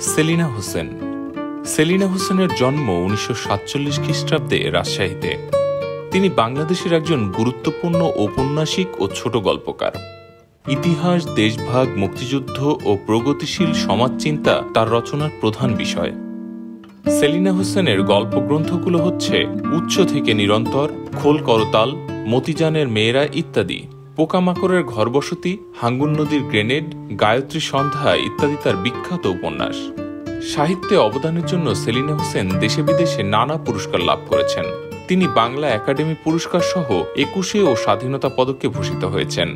সেলিনা হোসেন। সেলিনা হোসেনের জন্ম উনিশশো সাতচল্লিশ খ্রিস্টাব্দে রাজশাহীতে। তিনি বাংলাদেশের একজন গুরুত্বপূর্ণ ঔপন্যাসিক ও ছোট গল্পকার। ইতিহাস, দেশভাগ, মুক্তিযুদ্ধ ও প্রগতিশীল সমাজচিন্তা তার রচনার প্রধান বিষয়। সেলিনা হোসেনের গল্পগ্রন্থগুলো হচ্ছে উচ্চ থেকে নিরন্তর, খোল করতাল, মতিজানের মেয়েরা ইত্যাদি। পোকামাকড়ের ঘরবসতি, হাঙ্গুন নদীর গ্রেনেড, গায়ত্রী সন্ধ্যা ইত্যাদি তার বিখ্যাত উপন্যাস। সাহিত্যে অবদানের জন্য সেলিনা হোসেন দেশে বিদেশে নানা পুরস্কার লাভ করেছেন। তিনি বাংলা একাডেমি পুরস্কার সহ একুশে ও স্বাধীনতা পদকে ভূষিত হয়েছেন।